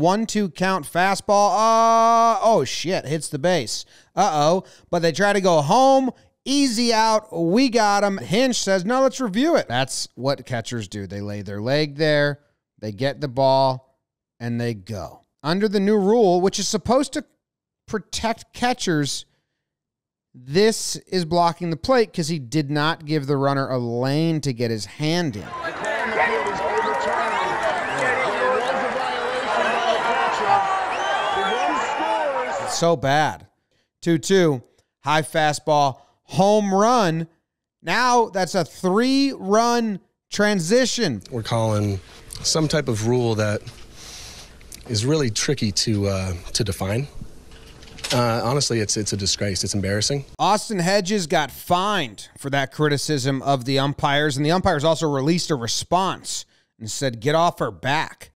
One two count fastball. Uh, oh shit, hits the base. Uh oh. But they try to go home. Easy out. We got him. Hinch says, no, let's review it. That's what catchers do. They lay their leg there, they get the ball, and they go. Under the new rule, which is supposed to protect catchers, this is blocking the plate because he did not give the runner a lane to get his hand in. So bad. 2 2, high fastball, home run. Now that's a three run transition. We're calling some type of rule that is really tricky to uh, to define. Uh, honestly, it's it's a disgrace. It's embarrassing. Austin Hedges got fined for that criticism of the umpires, and the umpires also released a response and said, "Get off her back."